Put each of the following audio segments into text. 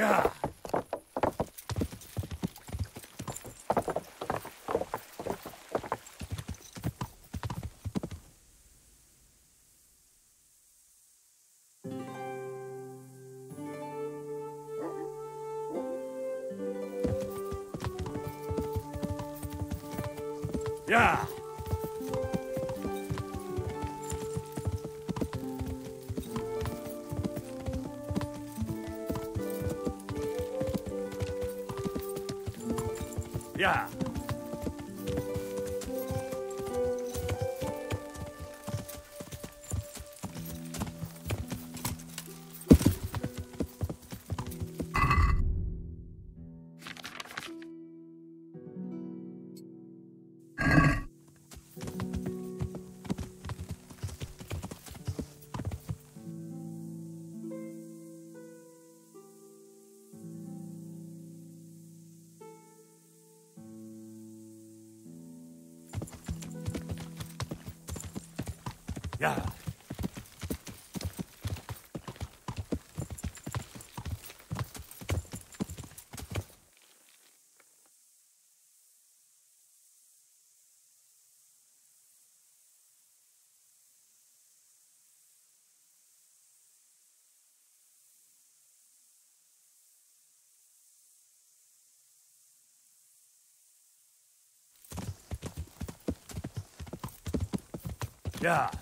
Yeah. Yeah. Yeah. Yeah. Yeah.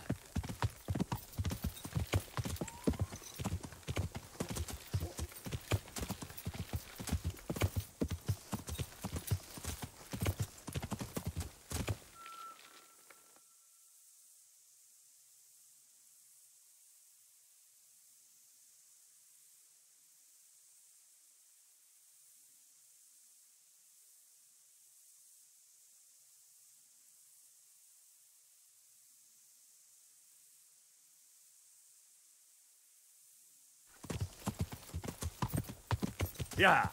Yeah.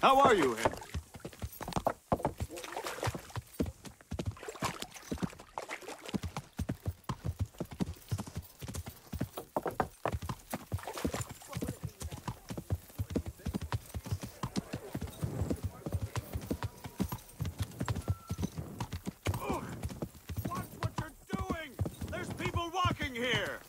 How are you, Henry? Ugh! Watch what you're doing! There's people walking here!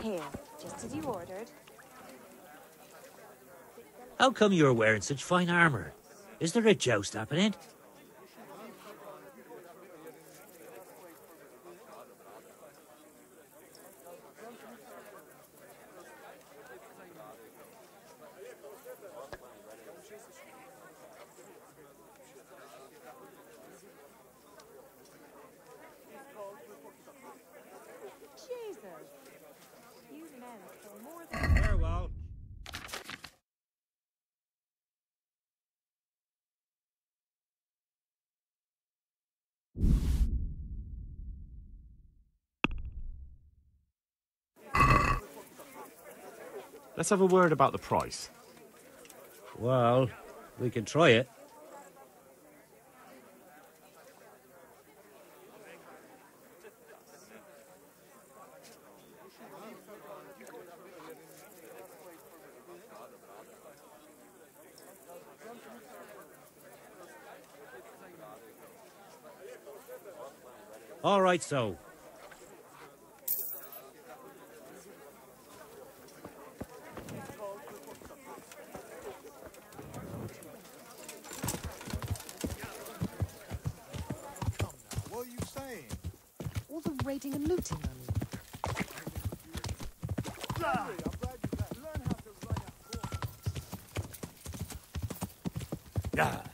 Here, just as you ordered. How come you're wearing such fine armor? Is there a joust happening? Let's have a word about the price. Well, we can try it. All right, so. Florida.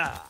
있느냐?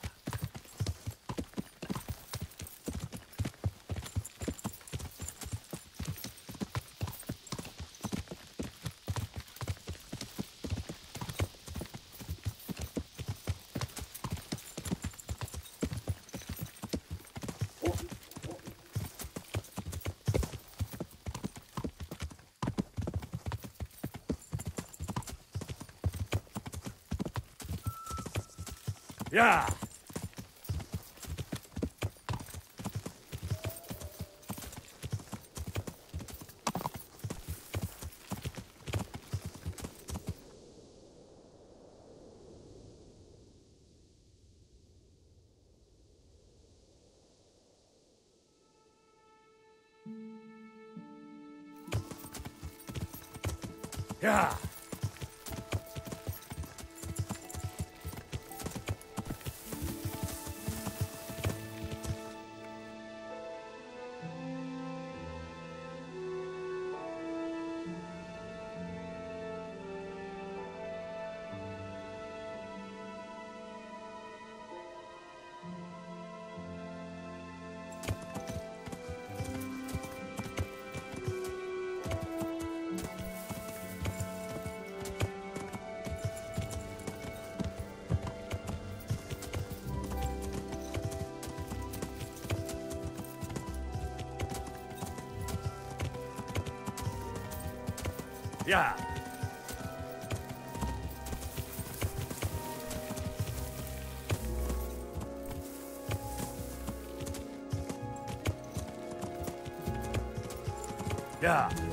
Yeah. Yeah.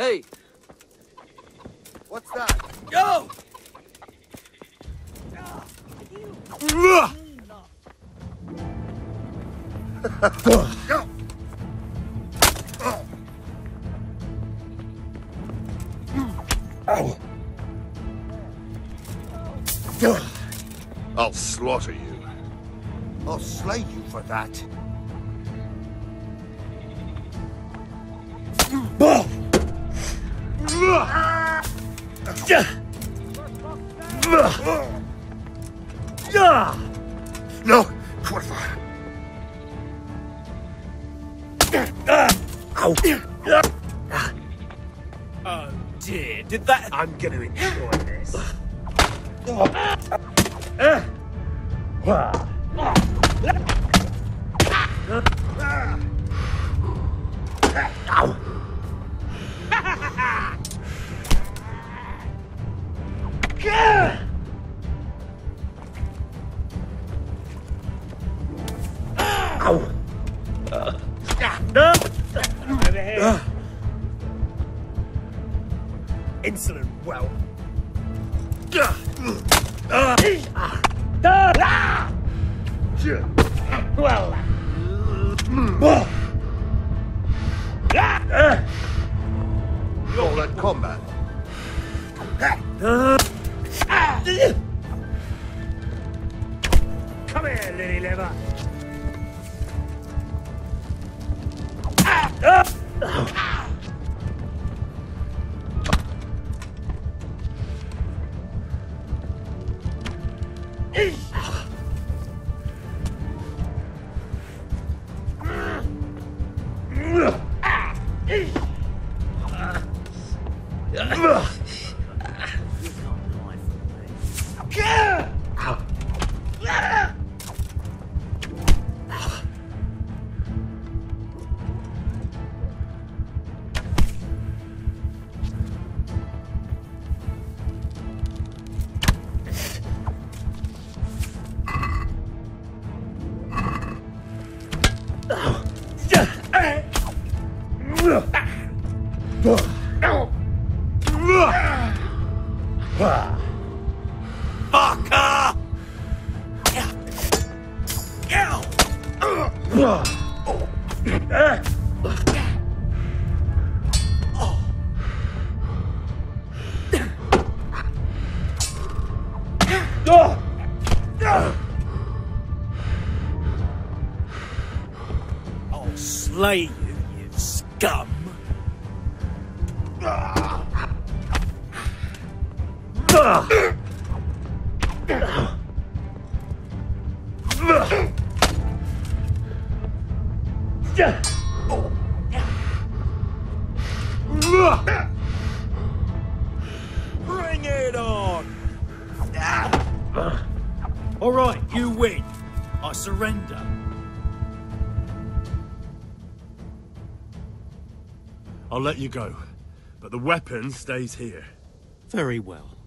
Hey, What's that? yo! I'll slaughter you. I'll slay you for that. No, Quiver. Oh uh, dear, did that. I'm gonna enjoy this. Uh, Insolent I'll let you go, but the weapon stays here. Very well.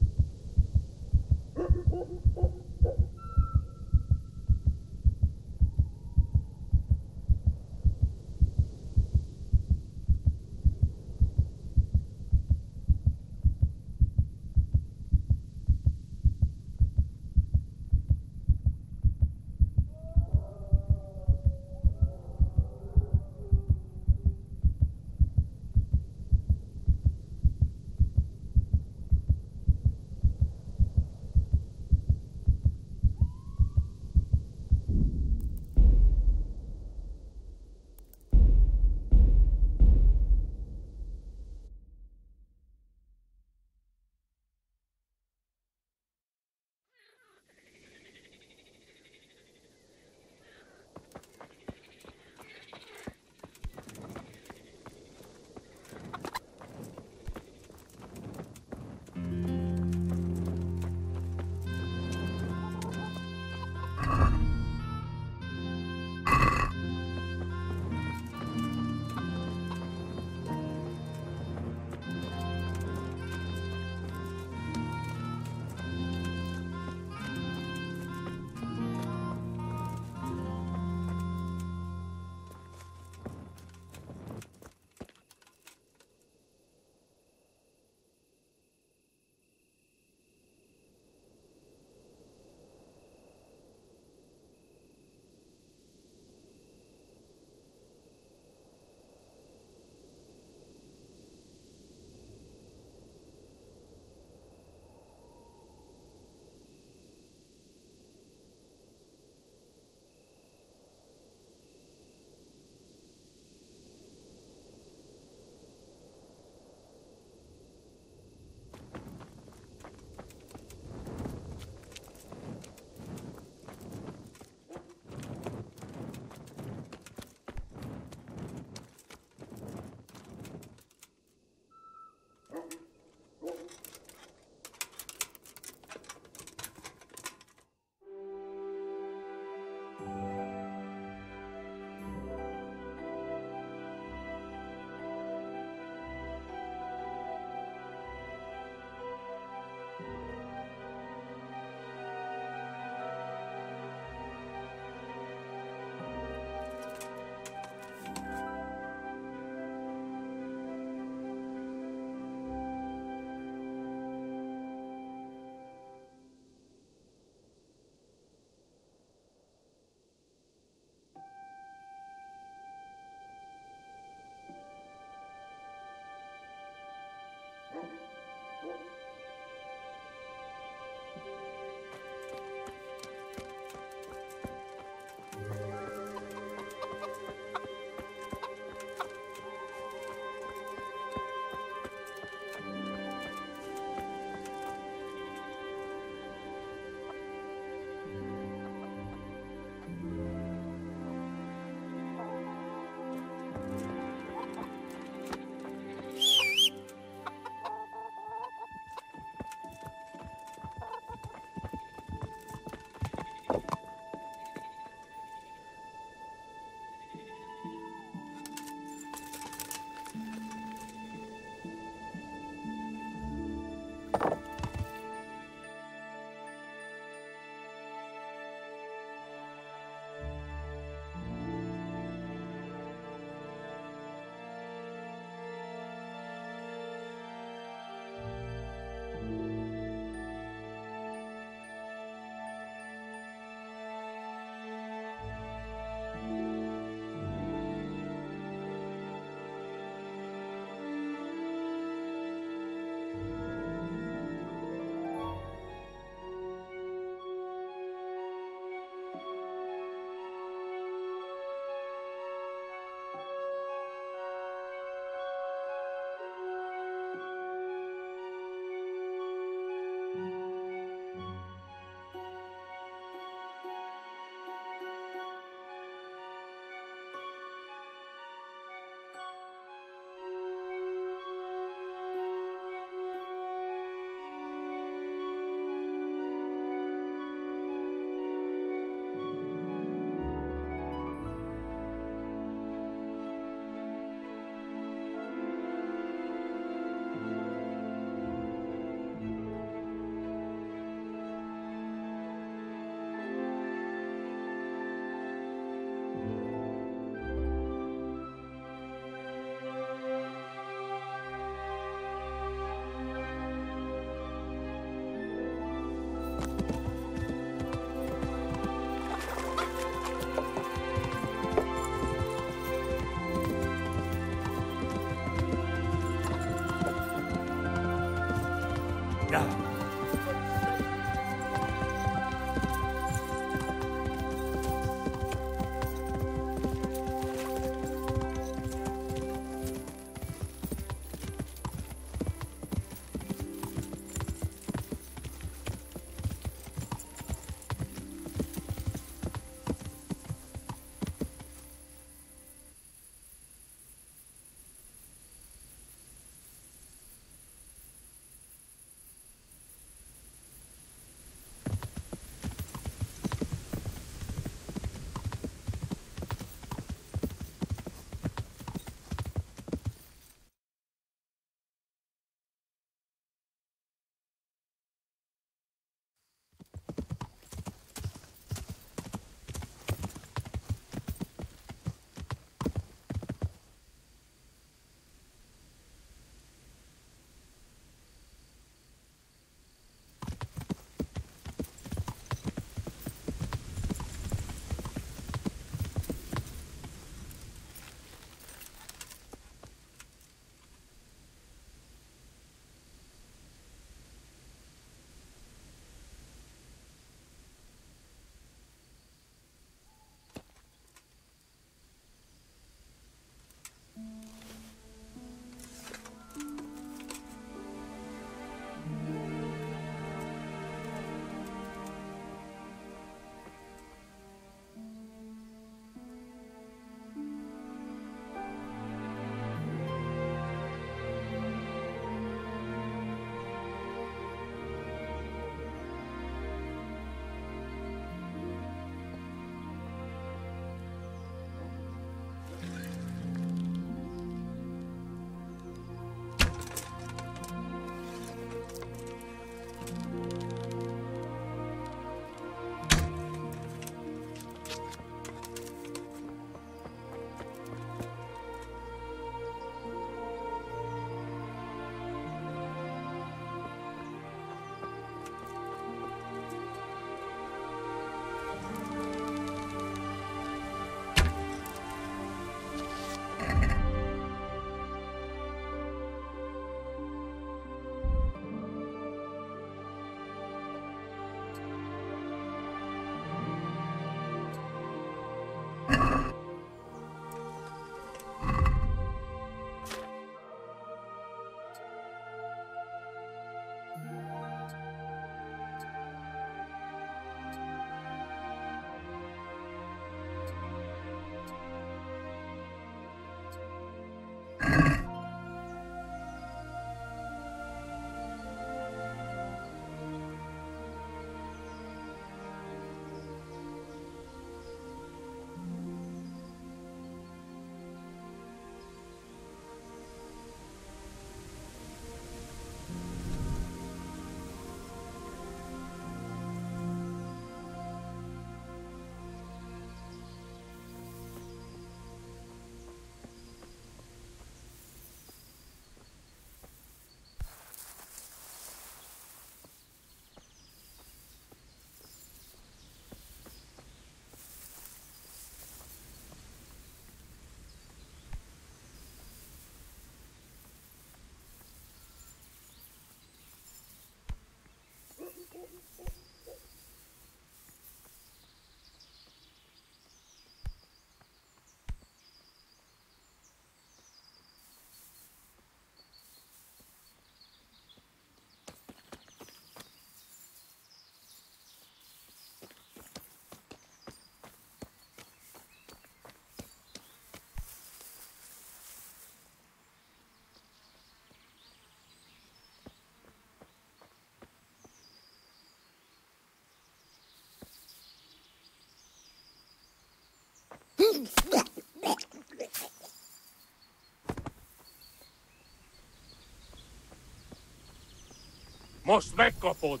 Most megkapod!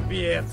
vier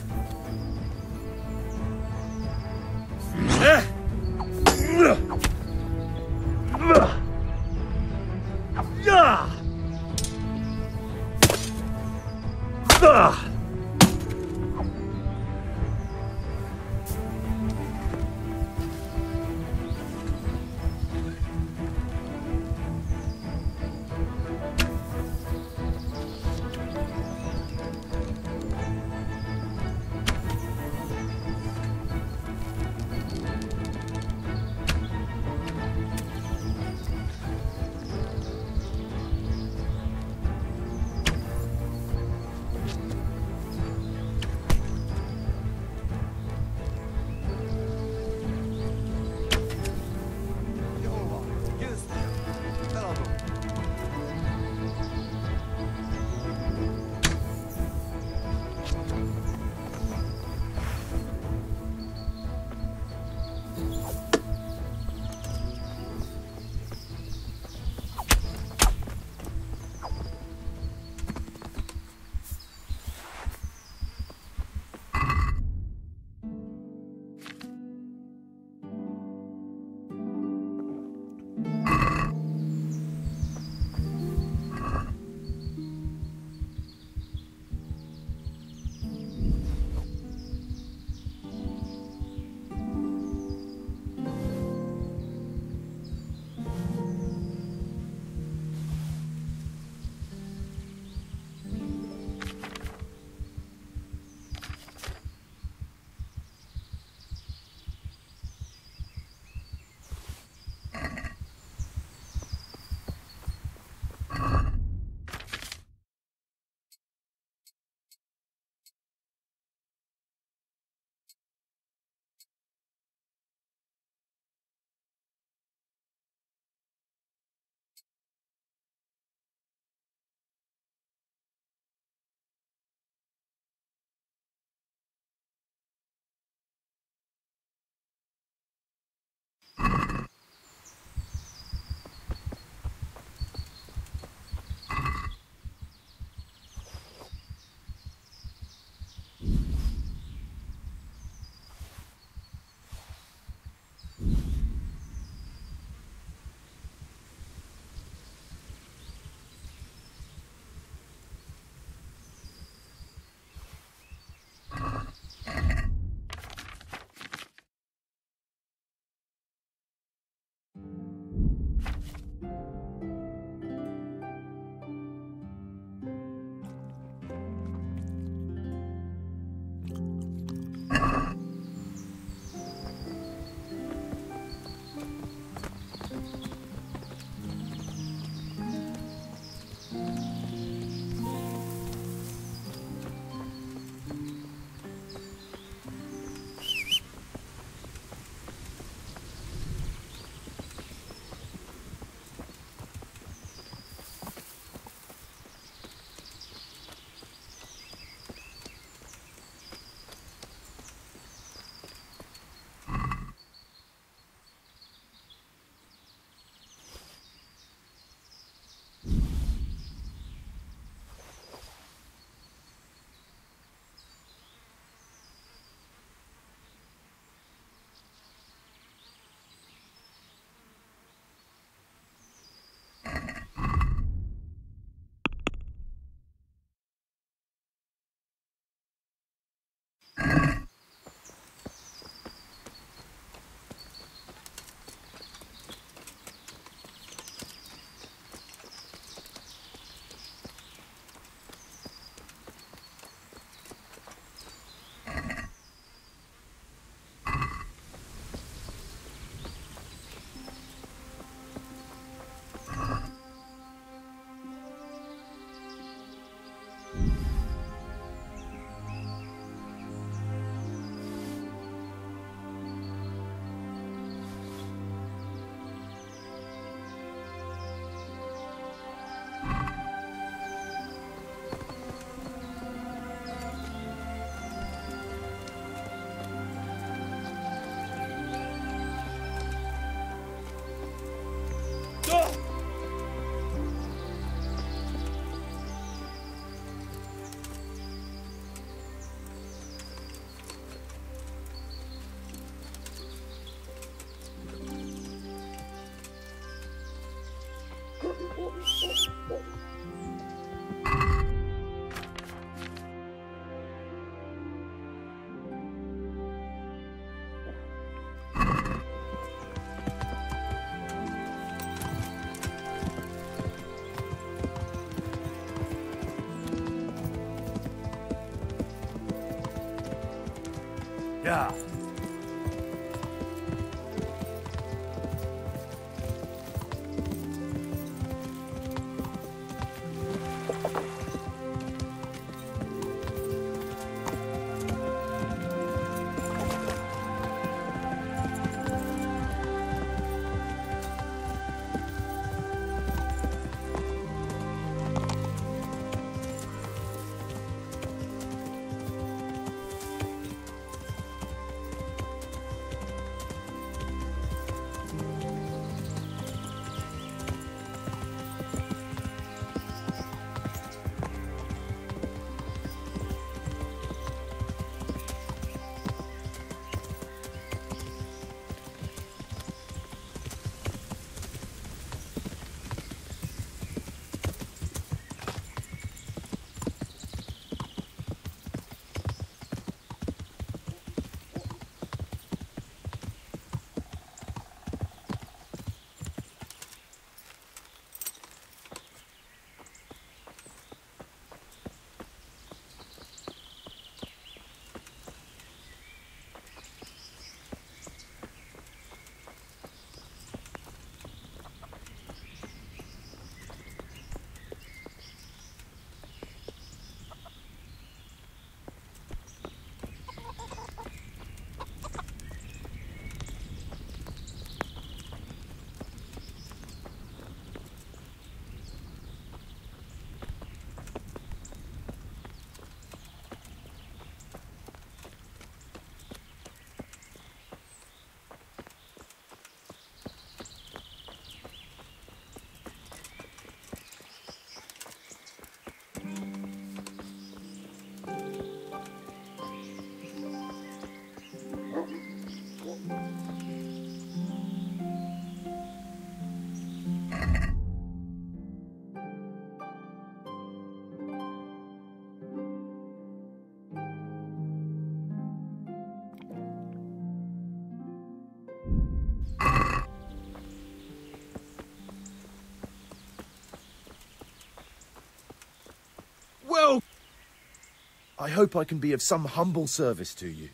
I hope I can be of some humble service to you.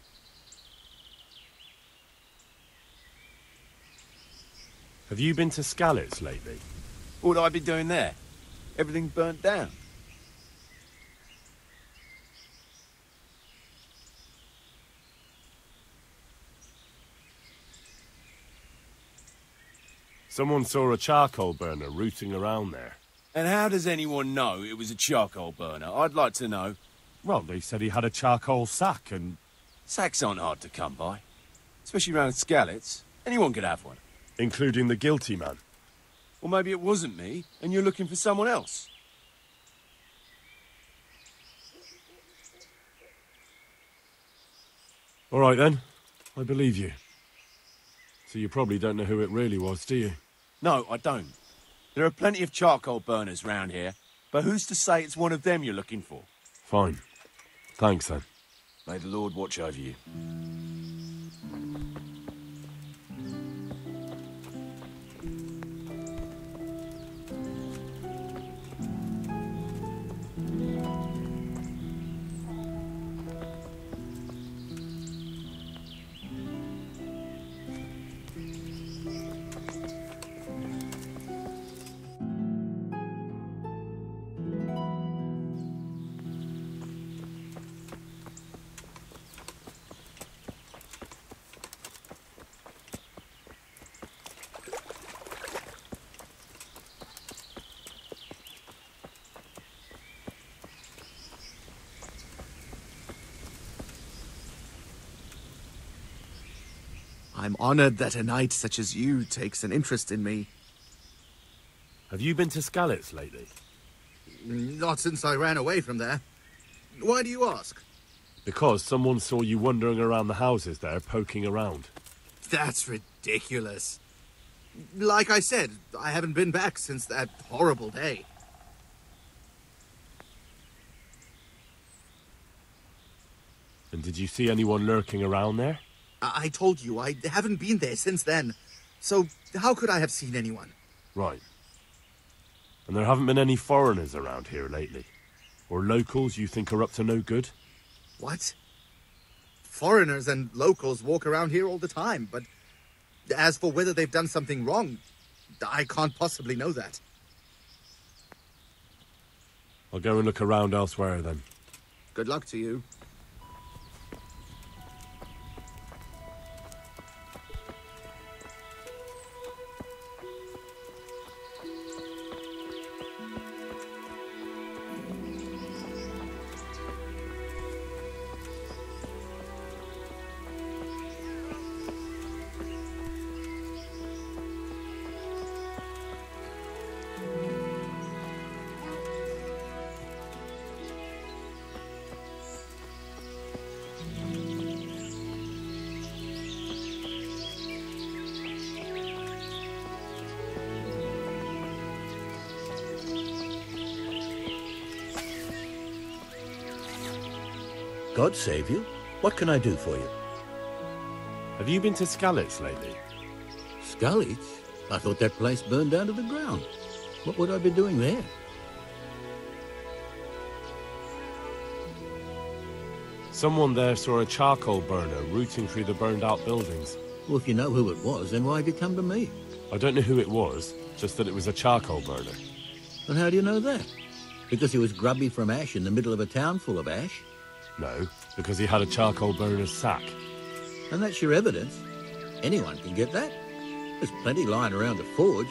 Have you been to Skalitz lately? What would I be doing there? Everything burnt down. Someone saw a charcoal burner rooting around there. And how does anyone know it was a charcoal burner? I'd like to know. Well, they said he had a charcoal sack and... Sacks aren't hard to come by. Especially around Skalitz. Anyone could have one. Including the guilty man. Or maybe it wasn't me, and you're looking for someone else. All right, then. I believe you. So you probably don't know who it really was, do you? No, I don't. There are plenty of charcoal burners round here, but who's to say it's one of them you're looking for? Fine. Thanks, then. May the Lord watch over you. Honored that a knight such as you takes an interest in me. Have you been to Skalitz lately? Not since I ran away from there. Why do you ask? Because someone saw you wandering around the houses there, poking around. That's ridiculous. Like I said, I haven't been back since that horrible day. And did you see anyone lurking around there? I, I told you, I haven't been there since then. So, how could I have seen anyone? Right. And there haven't been any foreigners around here lately? Or locals you think are up to no good? What? Foreigners and locals walk around here all the time, but as for whether they've done something wrong, I can't possibly know that. I'll go and look around elsewhere then. Good luck to you. God save you. What can I do for you? Have you been to Skalitz lately? Skalitz? I thought that place burned down to the ground. What would I be doing there? Someone there saw a charcoal burner rooting through the burned out buildings. Well, if you know who it was, then why did you come to me? I don't know who it was, just that it was a charcoal burner. And how do you know that? Because he was grubby from ash in the middle of a town full of ash? No, because he had a charcoal burner's sack. And that's your evidence. Anyone can get that. There's plenty lying around the forge,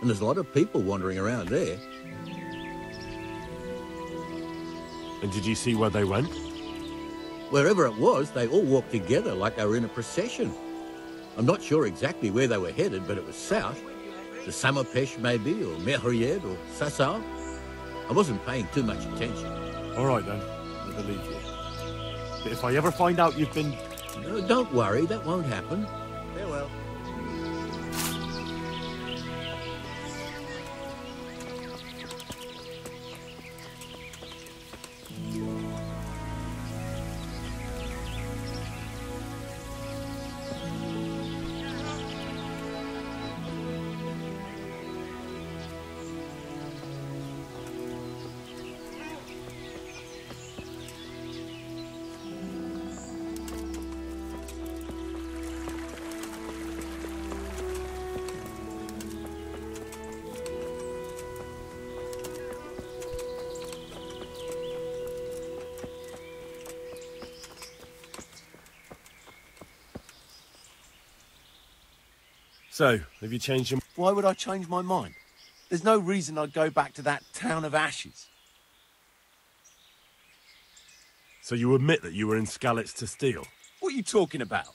and there's a lot of people wandering around there. And did you see where they went? Wherever it was, they all walked together like they were in a procession. I'm not sure exactly where they were headed, but it was south. To Samopesh, maybe, or Merhojed, or Sasau. I wasn't paying too much attention. All right then, I believe you. If I ever find out you've been... No, don't worry, that won't happen. So, have you changed your... Why would I change my mind? There's no reason I'd go back to that town of ashes. So you admit that you were in Skalitz to steal? What are you talking about?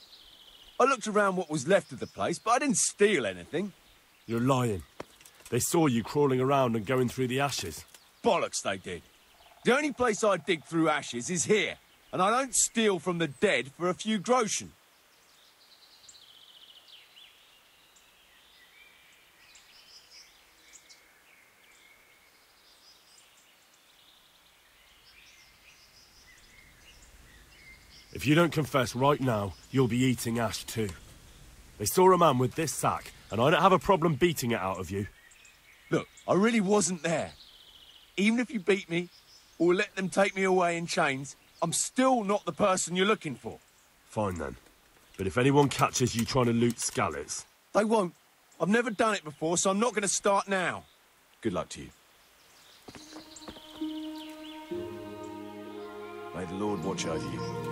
I looked around what was left of the place, but I didn't steal anything. You're lying. They saw you crawling around and going through the ashes. Bollocks they did. The only place I dig through ashes is here, and I don't steal from the dead for a few groschen. If you don't confess right now, you'll be eating ash too. They saw a man with this sack, and I don't have a problem beating it out of you. Look, I really wasn't there. Even if you beat me, or let them take me away in chains, I'm still not the person you're looking for. Fine then. But if anyone catches you trying to loot Skalitz, They won't. I've never done it before, so I'm not going to start now. Good luck to you. May the Lord watch over you.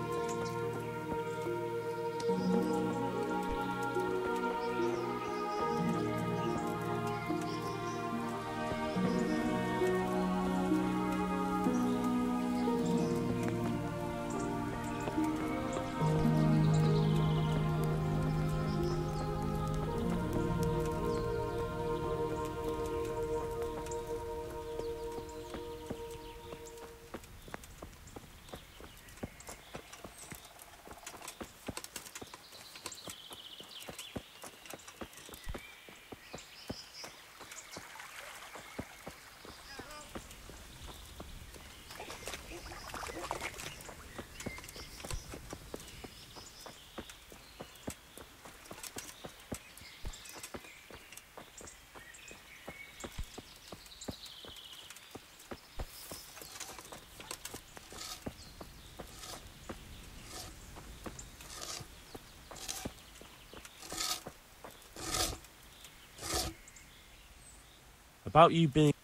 About you being.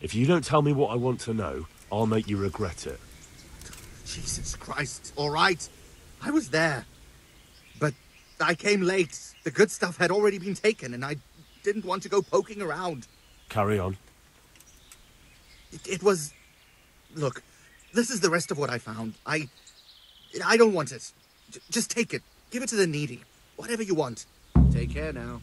If you don't tell me what I want to know, I'll make you regret it. Jesus Christ. All right. I was there. But I came late. The good stuff had already been taken, and I didn't want to go poking around. Carry on. It, it was. Look, this is the rest of what I found. I. I don't want it. J- just take it. Give it to the needy. Whatever you want. Take care now.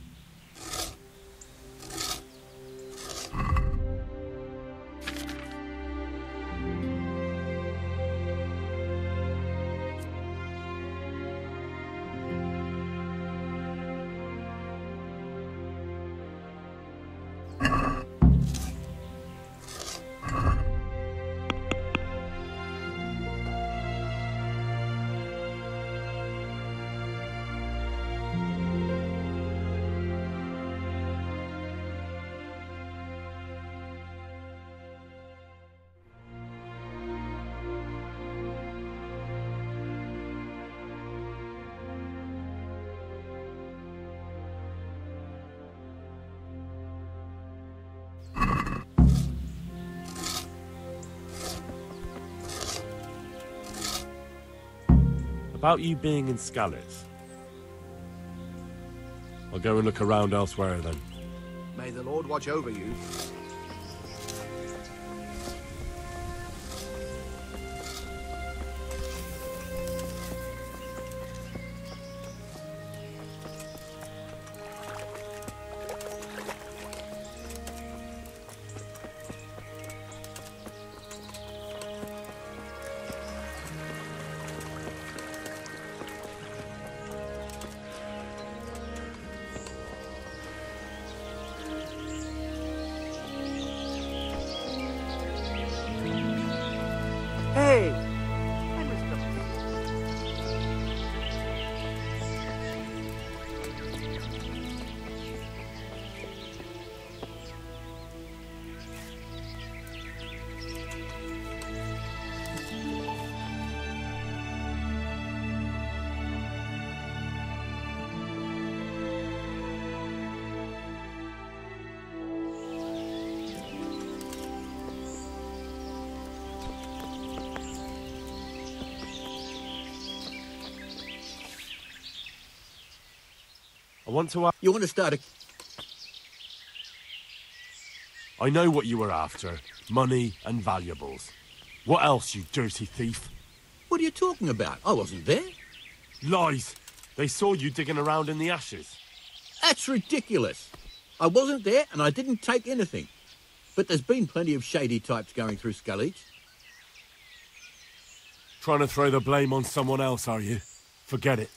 About you being in Skalitz. I'll go and look around elsewhere then. May the Lord watch over you. Want to ask. You want to start a... I know what you were after money and valuables. What else, you dirty thief? What are you talking about? I wasn't there. Lies! They saw you digging around in the ashes. That's ridiculous. I wasn't there and I didn't take anything. But there's been plenty of shady types going through Skalitz. Trying to throw the blame on someone else, are you? Forget it.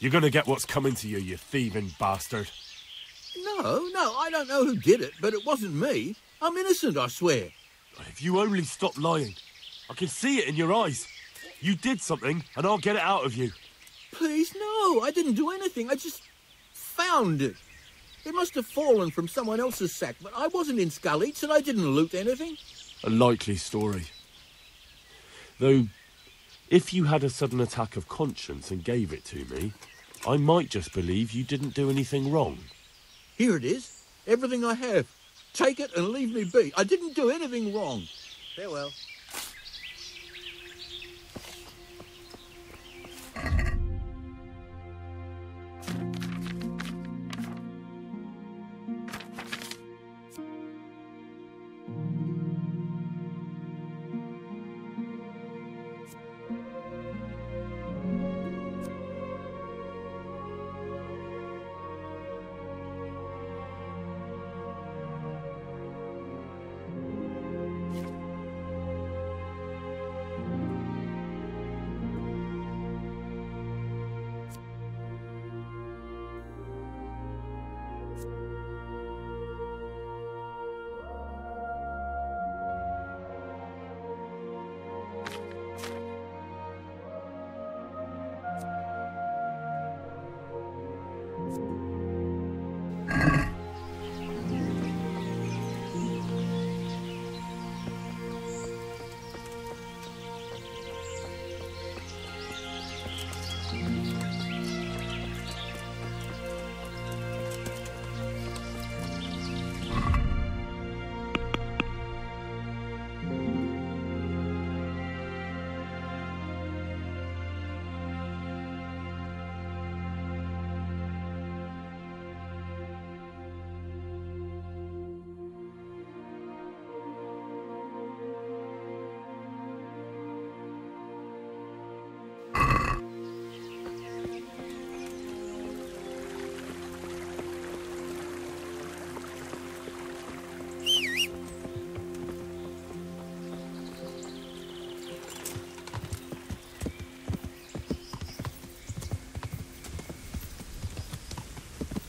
You're gonna get what's coming to you, you thieving bastard. No, no, I don't know who did it, but it wasn't me. I'm innocent, I swear. If you only stop lying, I can see it in your eyes. You did something, and I'll get it out of you. Please, no, I didn't do anything. I just found it. It must have fallen from someone else's sack, but I wasn't in Skalitz and I didn't loot anything. A likely story. Though, if you had a sudden attack of conscience and gave it to me, I might just believe you didn't do anything wrong. Here it is. Everything I have. Take it and leave me be. I didn't do anything wrong. Farewell.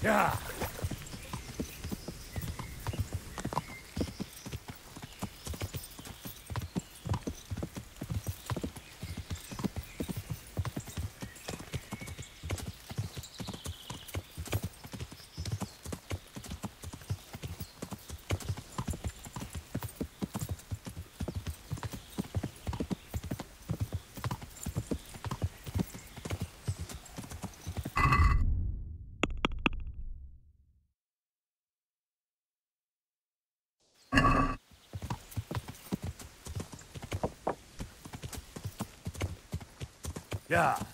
Yeah. Yeah.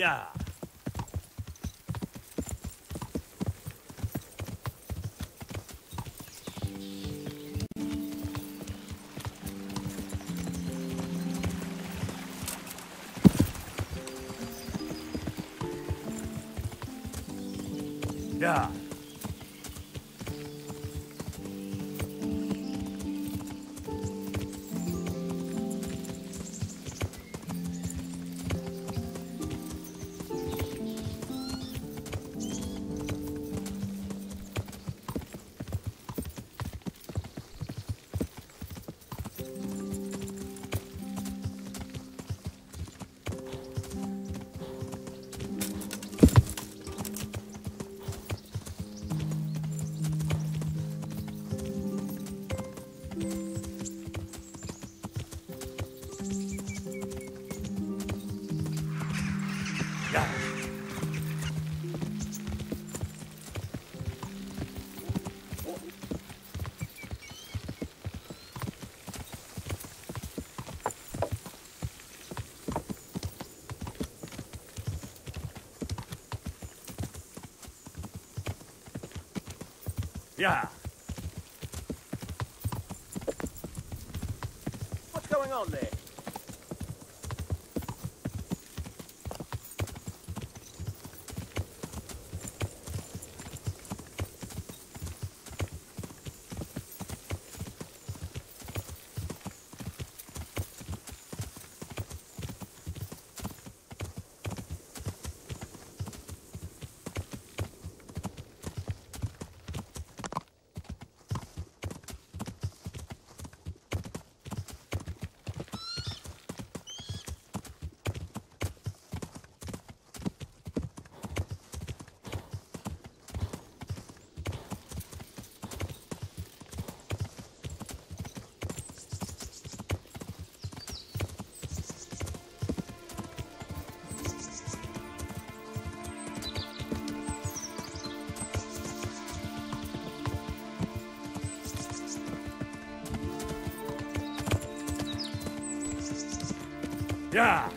Yeah. Yeah. Yeah.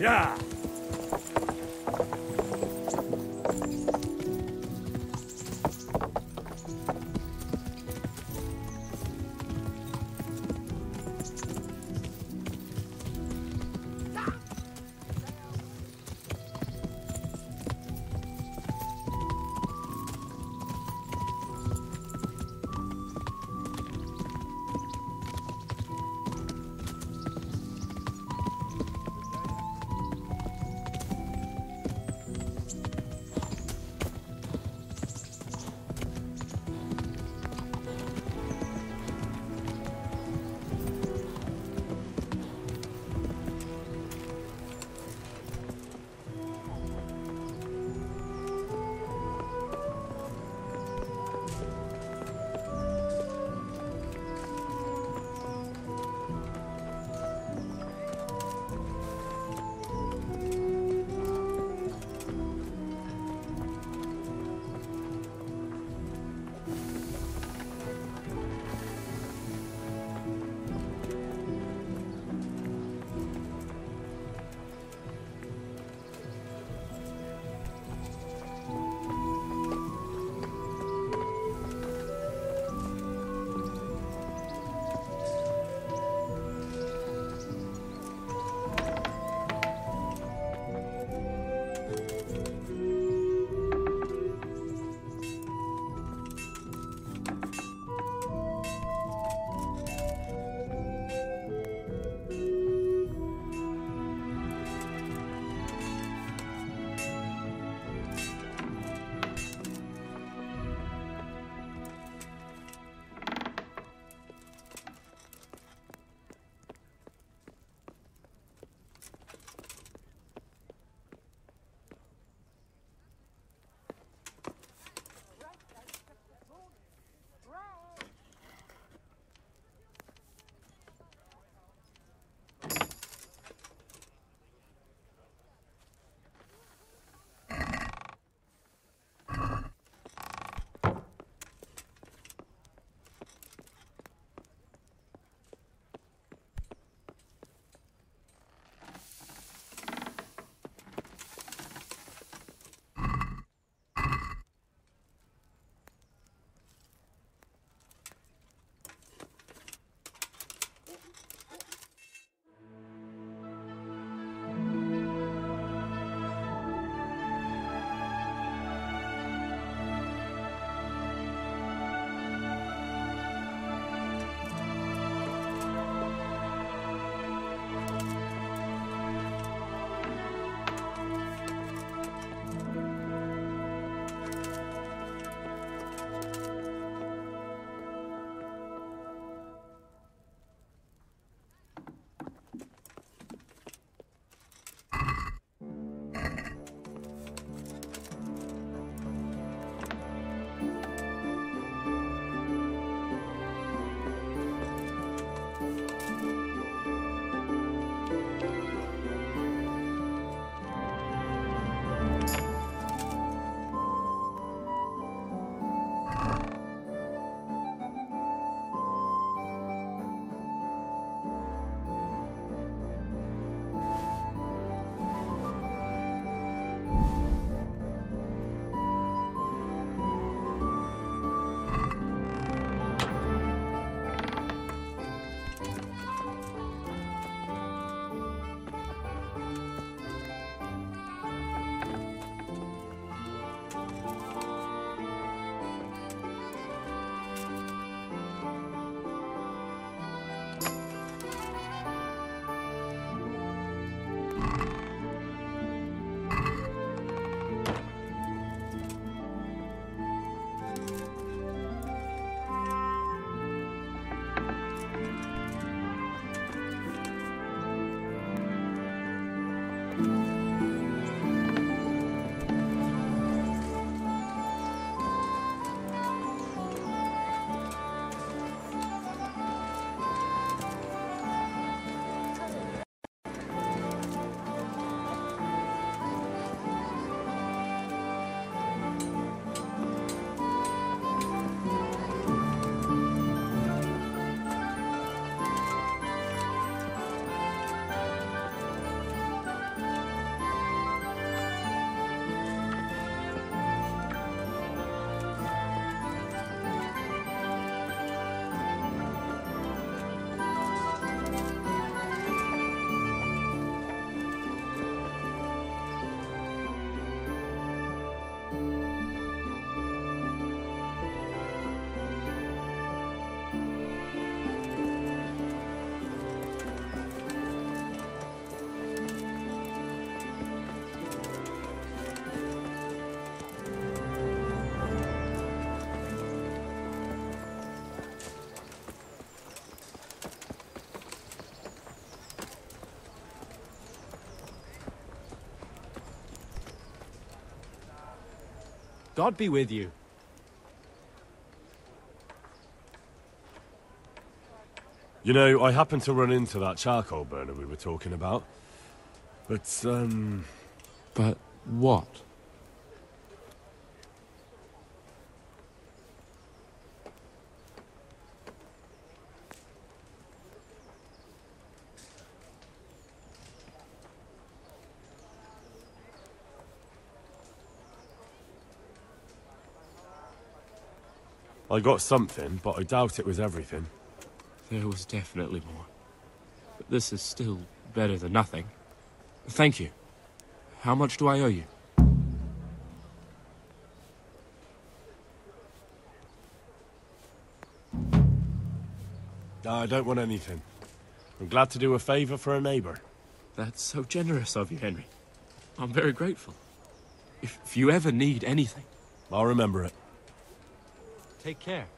Yeah. God be with you. You know, I happened to run into that charcoal burner we were talking about. But, um... But what? I got something, but I doubt it was everything. There was definitely more. But this is still better than nothing. Thank you. How much do I owe you? No, I don't want anything. I'm glad to do a favour for a neighbour. That's so generous of you, Henry. I'm very grateful. If, if you ever need anything... I'll remember it. Take care.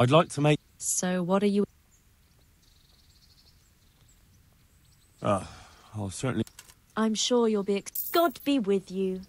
I'd like to make... So what are you... Ah, I'll certainly... I'm sure you'll be... Ex God be with you.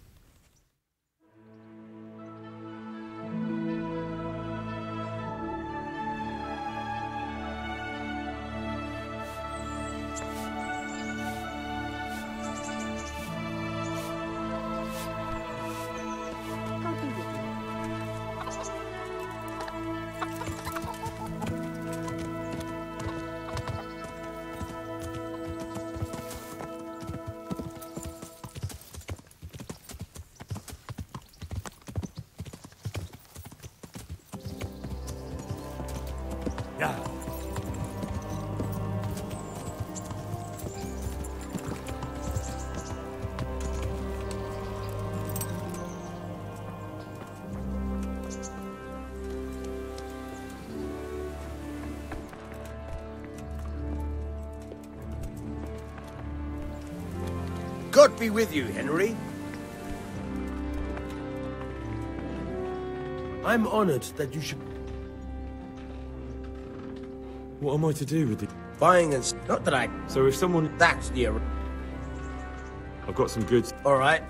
Be with you, Henry. I'm honored that you should... What am I to do with the... Buying and... Not that I... So if someone... That's the... I've got some goods. All right.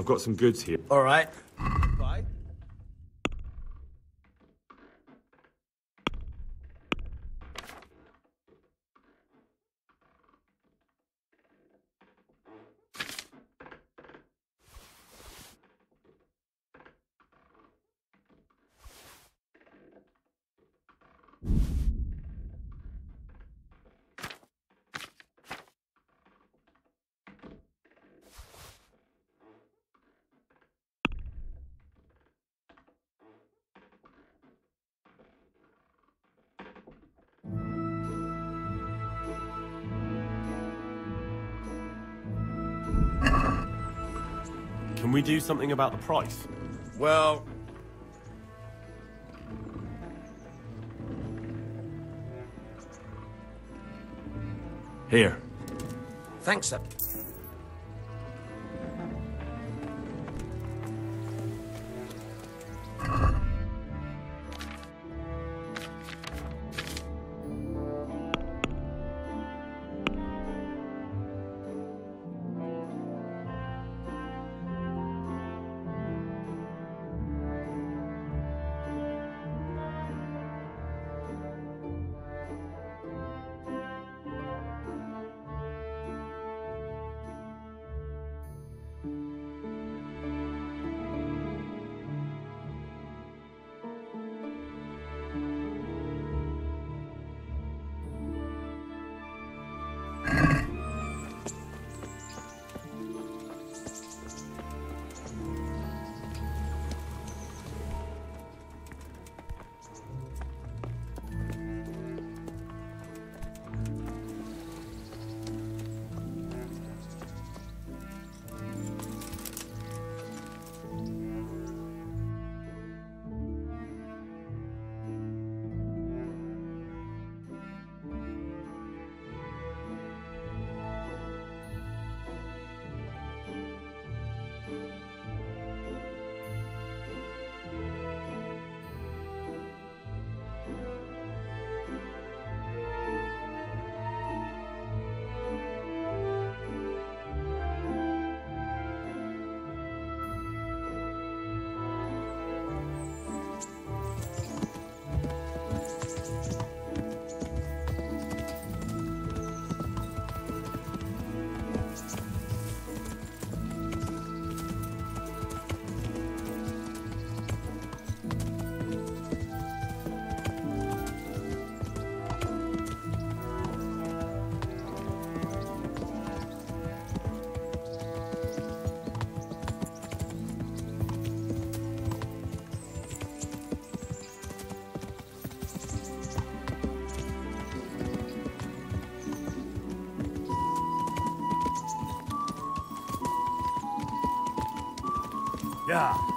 I've got some goods here. All right. We do something about the price? Well, Here. Thanks, sir. Yeah.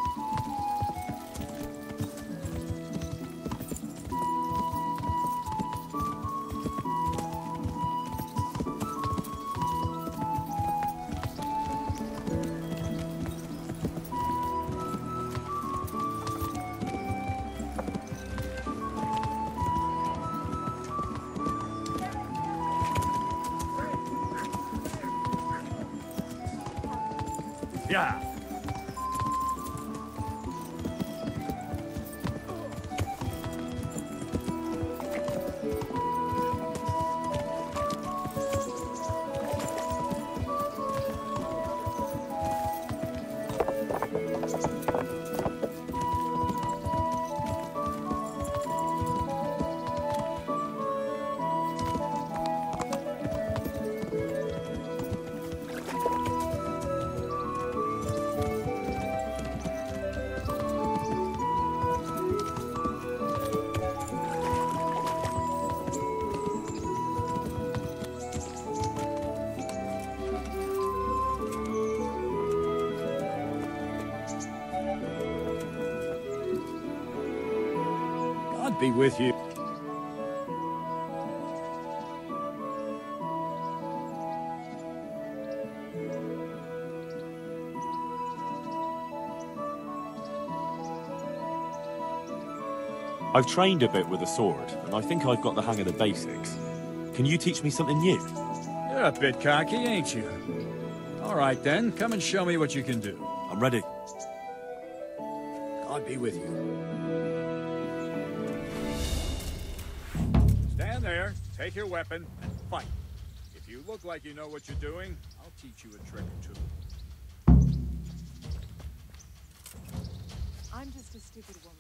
Be with you. I've trained a bit with a sword, and I think I've got the hang of the basics. Can you teach me something new? You're a bit cocky, ain't you? All right then, come and show me what you can do. I'm ready. God be with you. Take your weapon, and fight. If you look like you know what you're doing, I'll teach you a trick or two. I'm just a stupid woman.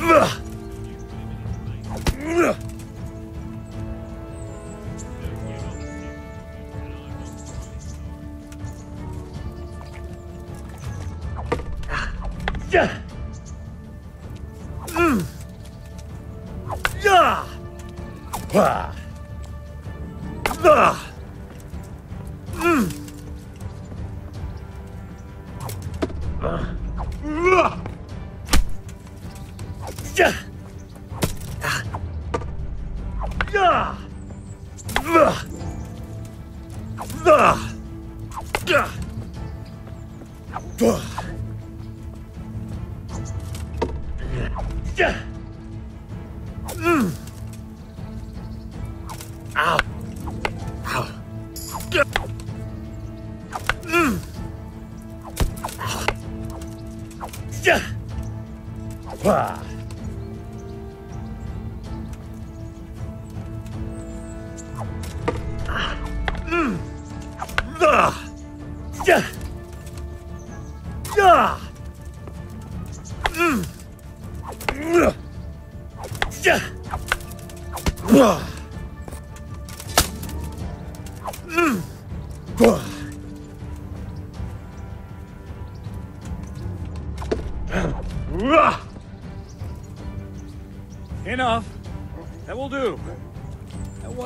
うわっ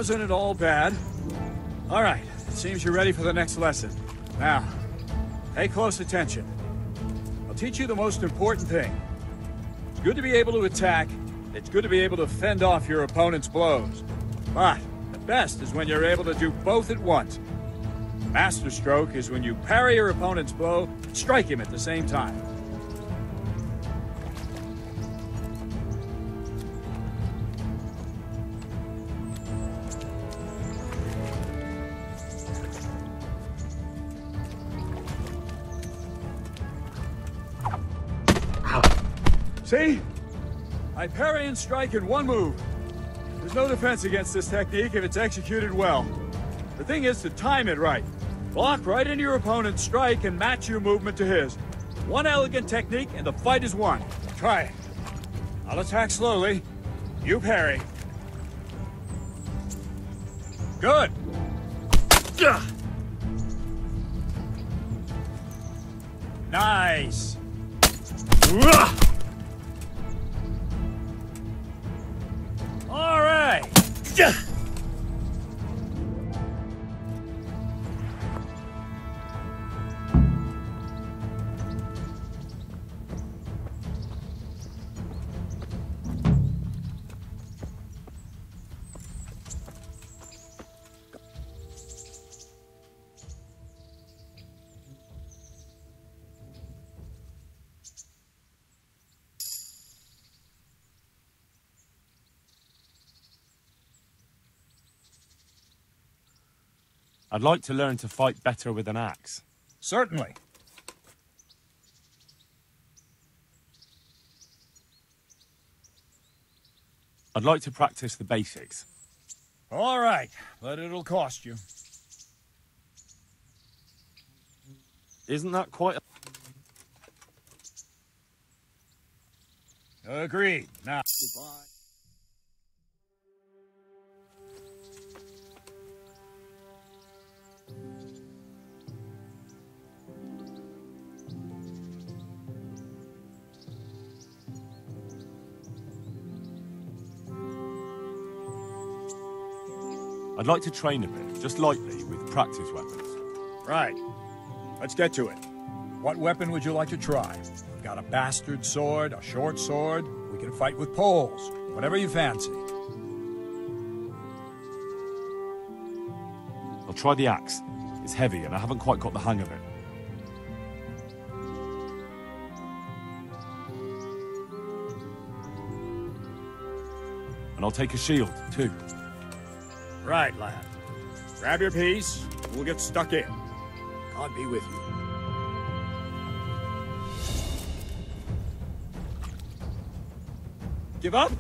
wasn't at all bad. All right, it seems you're ready for the next lesson. Now, pay close attention. I'll teach you the most important thing. It's good to be able to attack. It's good to be able to fend off your opponent's blows. But the best is when you're able to do both at once. Master stroke is when you parry your opponent's blow and strike him at the same time. And strike in one move. There's no defense against this technique if it's executed well. The thing is to time it right. Block right into your opponent's strike and match your movement to his. One elegant technique and the fight is won. Try it. I'll attack slowly. You parry. Good. I'd like to learn to fight better with an axe. Certainly. I'd like to practice the basics. All right, but it'll cost you. Isn't that quite a... Agreed. Now, goodbye. I'd like to train a bit, just lightly, with practice weapons. Right. Let's get to it. What weapon would you like to try? got a bastard sword, a short sword. We can fight with poles. Whatever you fancy. I'll try the axe. It's heavy and I haven't quite got the hang of it. And I'll take a shield, too. Right, lad. Grab your piece. We'll get stuck in. God be with you. Give up?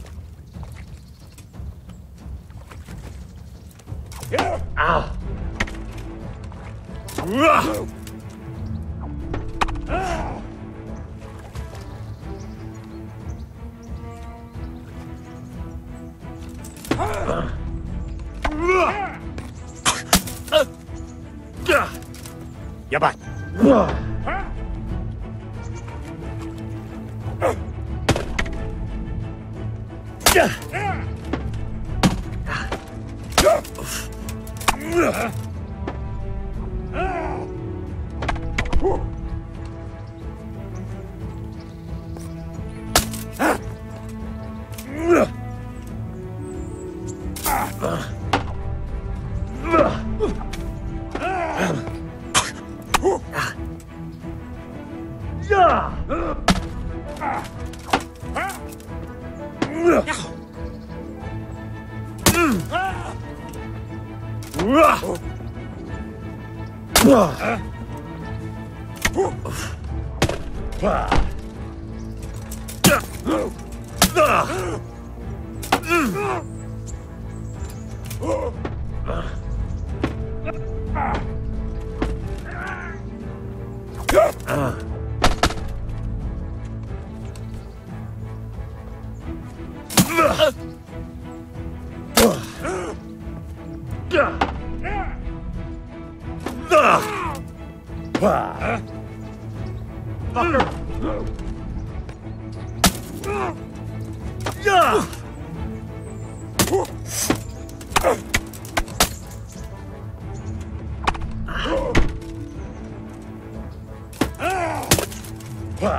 Is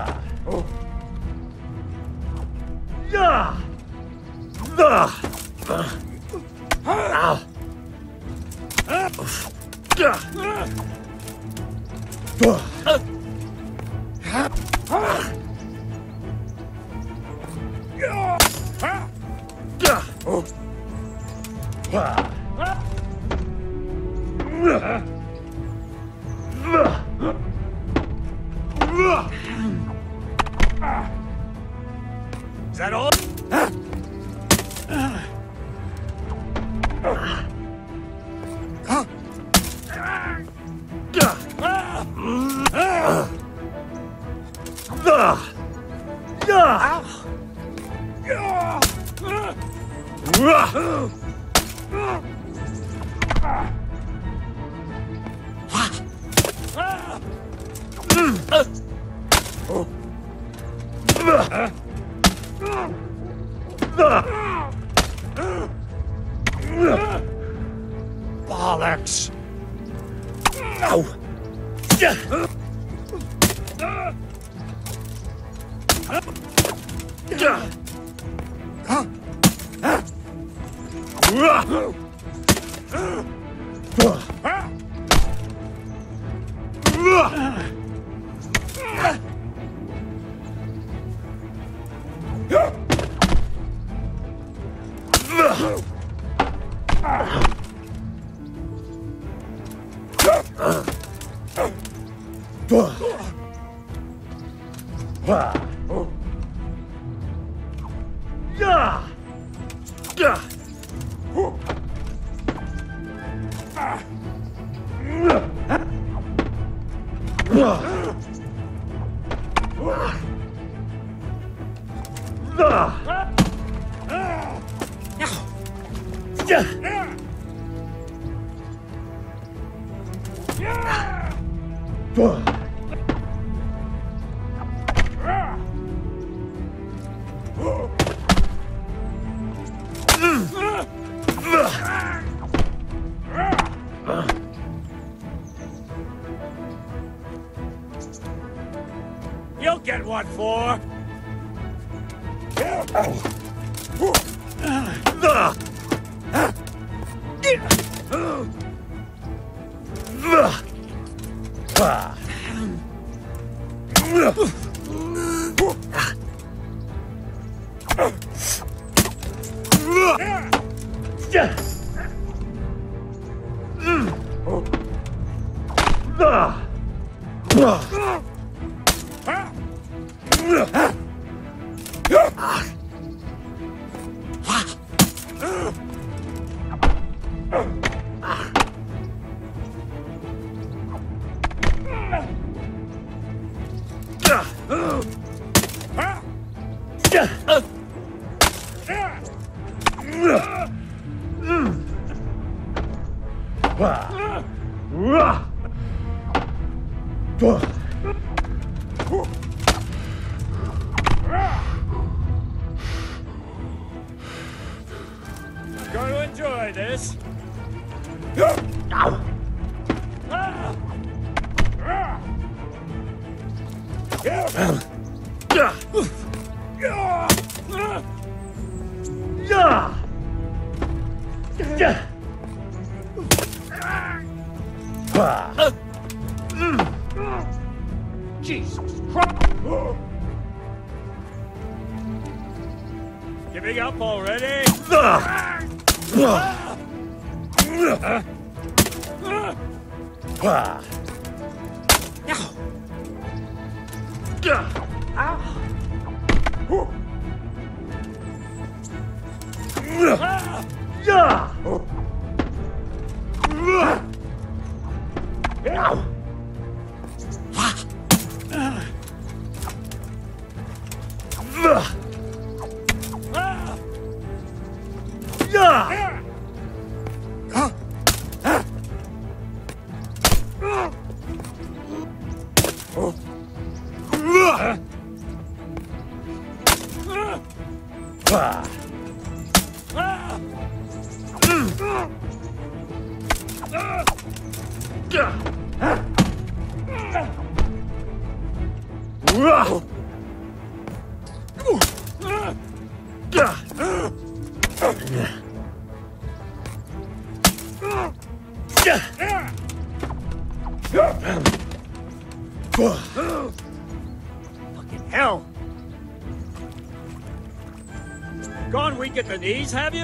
At have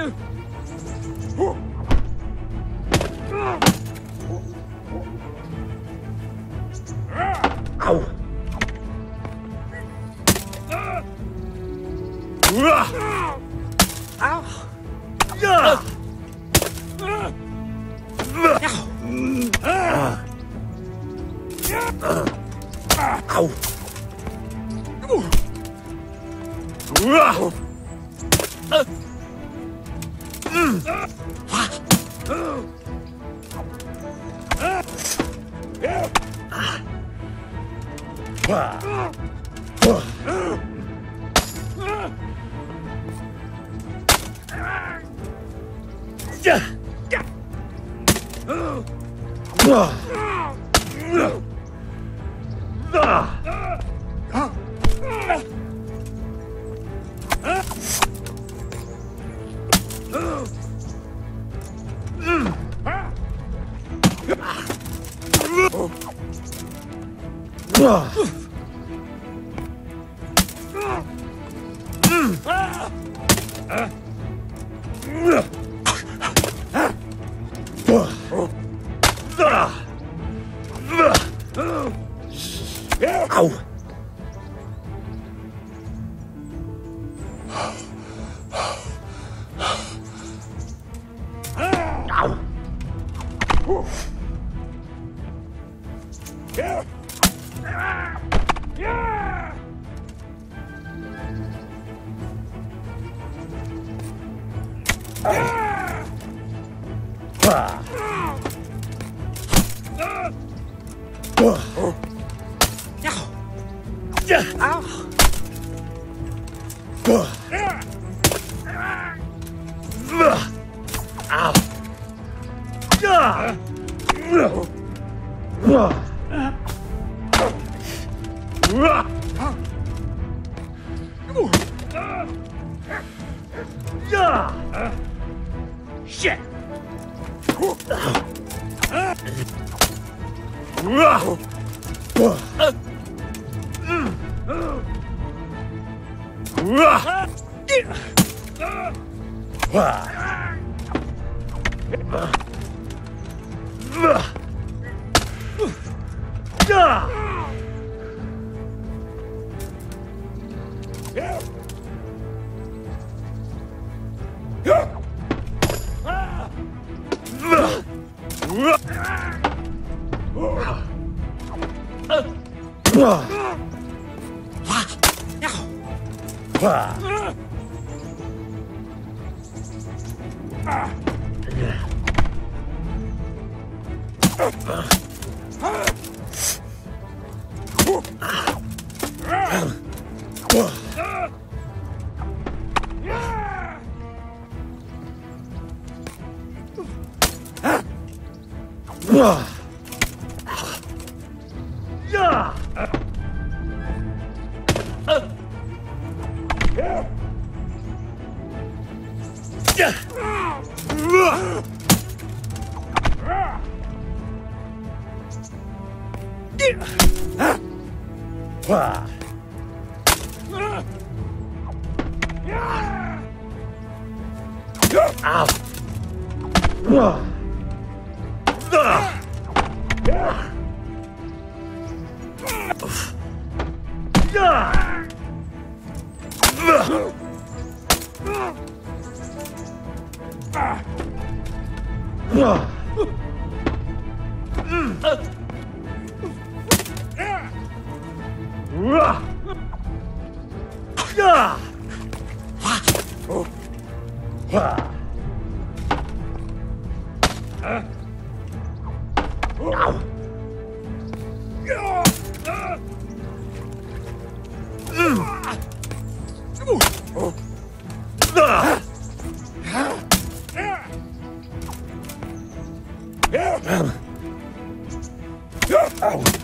you?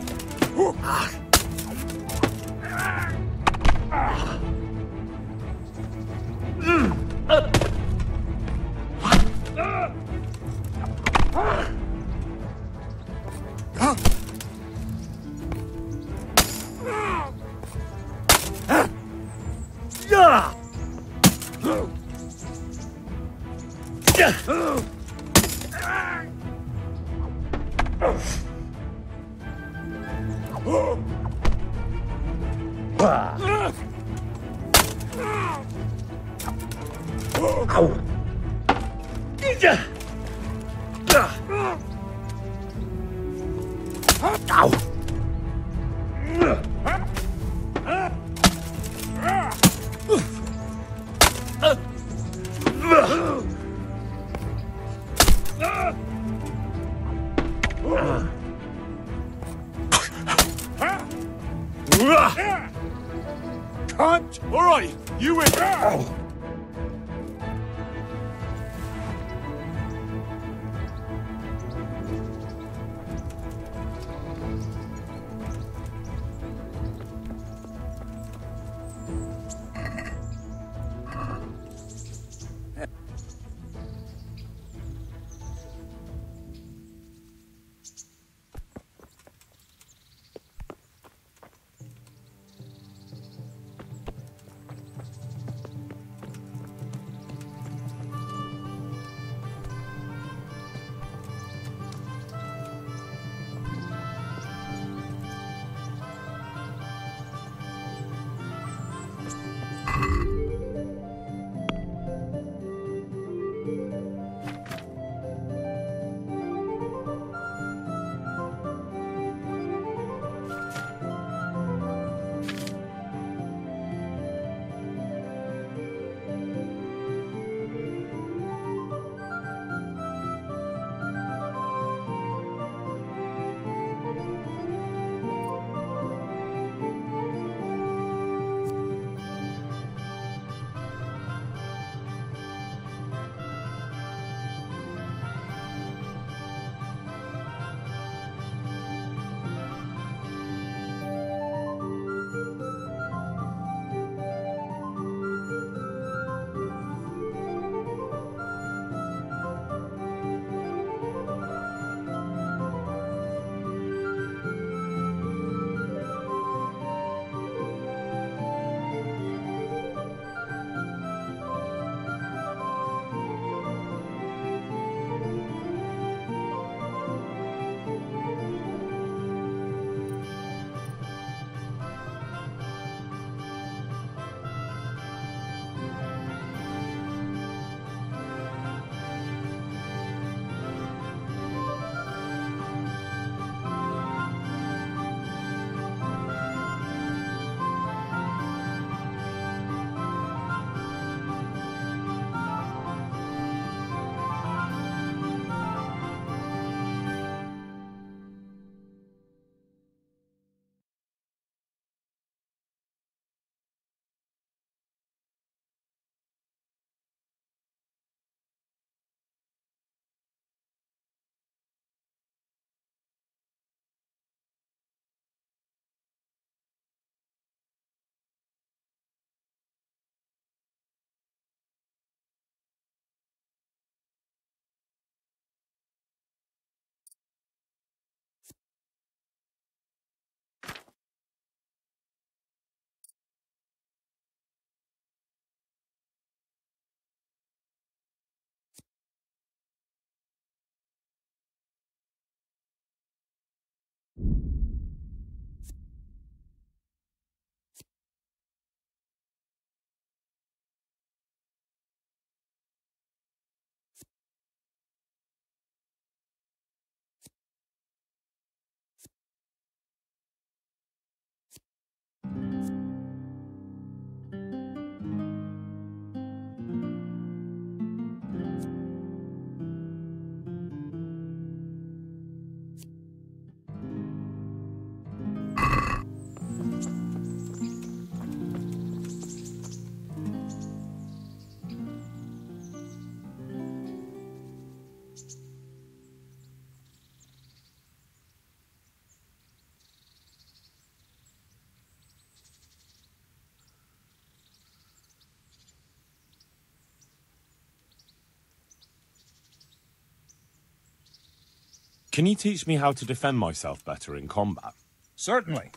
Can you teach me how to defend myself better in combat? Certainly.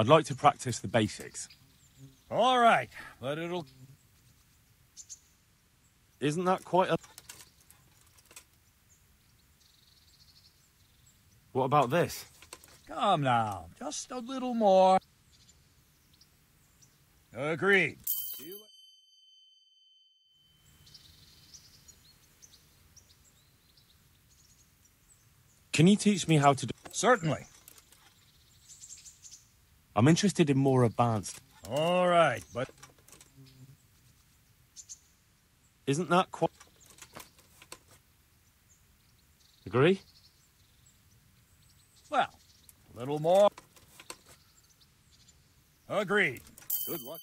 I'd like to practice the basics. All right, but it'll. Isn't that quite a. What about this? Come now, just a little more. Agreed. Can you teach me how to do. Certainly. I'm interested in more advanced. All right, but Isn't that quite. Agree? well, a little more. Agreed. Good luck.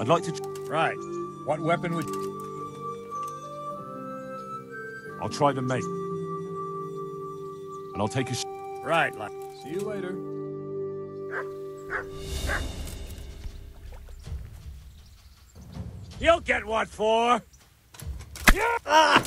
I'd like to. Right. What weapon would. I'll try the mate. And I'll take a. Sh- Right, like. See you later. You'll get what for. Ah.